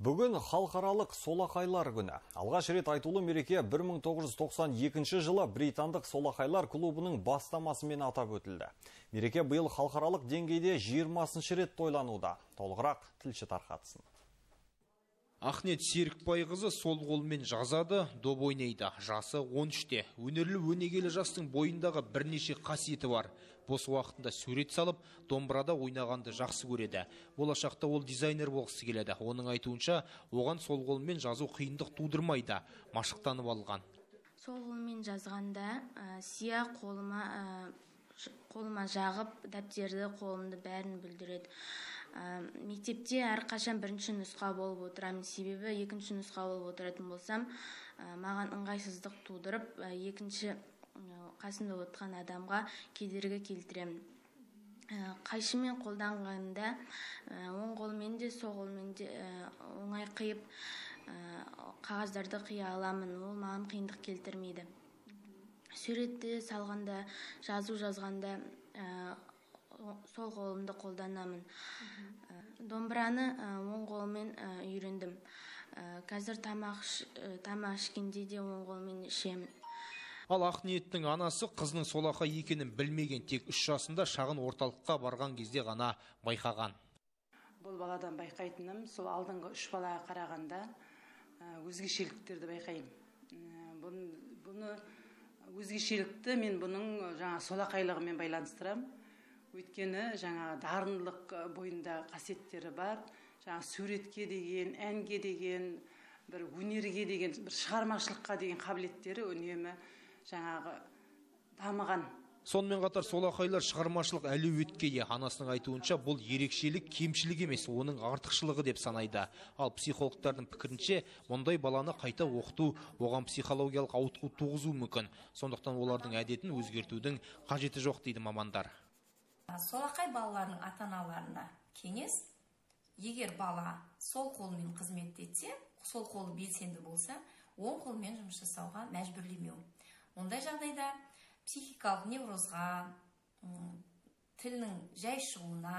Бүгін халықаралық солақайлар күні. Алғаш рет айтулы мереке 1992 жылы британдық солақайлар клубының бастамасымен атап өтілді. Мереке биыл халықаралық деңгейде 20 рет тойлануда. Толығырақ тілші тарқатсын. Ахнет Серікбайқызы сол қолмен жазады, доп ойнайды. Жасы 13-те. Өнерлі өнегелі жастың бойындағы бірнеше қасиеті бар. Бос уақытында сурет салып, домбырада ойнағанды жақсы көреді. Болашақта ол дизайнер болғысы келеді. Оның айтуынша, оған сол қолмен жазу қиындық тудырмайды. Машықтанып алған. Сол қолмен жазғанда сия қолыма қолыма жағып дәптерді қолымды бәрін бүлдіреді мектепте әрқашан бірінші нұсқа болып отырамын. Себебі екінші нұсқа болып отыратын болсам маған ыңғайсыздық тудырып екінші қасымда отырған адамға кедергі келтіремін. Қайшымен қолданғанда оң қолмен де сол қолмен де оңай қиып қағаздарды қия аламын. Ол маған қиындық келтірмейді. Суретті салғанда жазу жазғанда сол қолымды қолданамын. Домбыраны оң қолмен үйрендім. Қазір тамақ тамақ ішкенде де оң қолмен ішемін. Ал ақниеттің анасы қызының солақай екенін білмеген тек үш жасында шағын орталыққа барған кезде ғана байқаған. Бұл баладан байқайтыным сол алдыңғы үш балаға қарағанда өзгешеліктерді байқаймын. Бұны өзгешелікті мен бұның жаңа солақайлығымен байланыстырамын. Өйткені жаңа дарындылық бойында қасиеттері бар. Жаңа суретке деген әнге деген бір өнерге деген бір шығармашылыққа деген қабілеттері үнемі жаңағы дамыған. Сонымен қатар солақайлар шығармашылық әлеуетке ие анасының айтуынша бұл ерекшелік кемшілік емес оның артықшылығы деп санайды. Ал психологтардың пікірінше мұндай баланы қайта оқыту оған психологиялық ауытқу туғызуы мүмкін. Сондықтан олардың әдетін өзгертудің қажеті жоқ дейді мамандар. Солақай балалардың ата аналарына кеңес егер бала сол қолмен қызмет етсе сол қолы белсенді болса оң қолмен жұмыс жасауға мәжбүрлемеу. Ондай жағдайда психикалық неврозға тілінің жай шығуына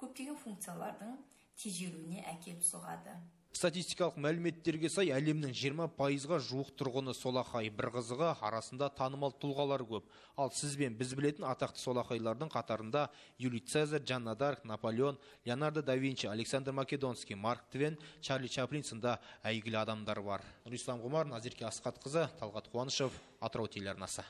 көптеген функциялардың тежелуіне әкеліп соғады. Статистикалық мәліметтерге сай әлемнің 20 пайызға жуық тұрғыны солақай бір қызығы арасында танымал тұлғалар көп. Ал сіз бен біз білетін атақты солақайлардың қатарында юлий цезарь жанна дарк наполеон леонардо да винчи александр македонский марк твен чарли чаплин сынды әйгілі адамдар бар. Нұрислам ғұмар назерке асхатқызы талғат қуанышев атырау телеарнасы.